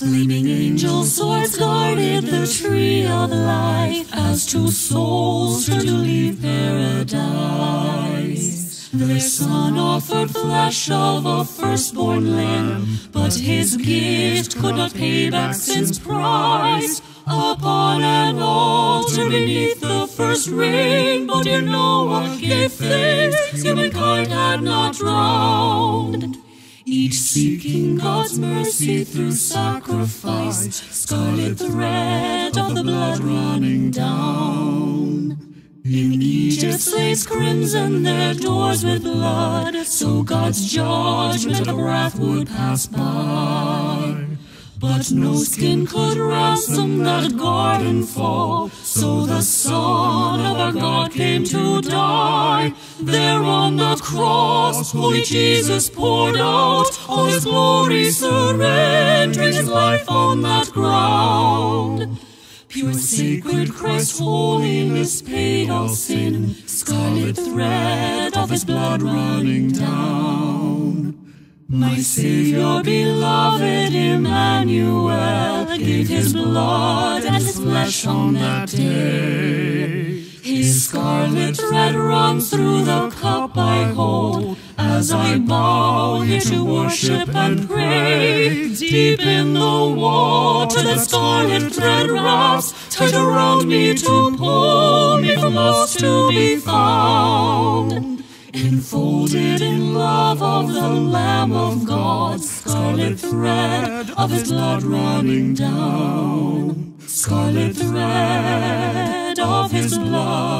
Flaming angel swords guarded the tree of life as two souls turned to leave paradise. Their son offered flesh of a firstborn lamb, but his gift could not pay back sin's price. Upon an altar beneath the first rainbow, dear Noah gave thanks humankind had not drowned. Each seeking God's mercy through sacrifice, scarlet thread of the blood running down. In Egypt, slaves crimson their doors with blood, so God's judgment of wrath would pass by. But no skin could ransom that garden fall, so the Son of our God came to die. There on the cross, holy Jesus poured out all his glory, surrendering his life on that ground. Pure sacred Christ, holiness paid all sin, scarlet thread of his blood running down. My Savior beloved Emmanuel gave his blood and his flesh on that day. His scarlet thread runs through to worship and pray. Deep in the water that scarlet thread wraps tight around me to pull me from lost to be found. Enfolded in love of the Lamb of God, scarlet thread of his blood running down. Scarlet thread of his blood.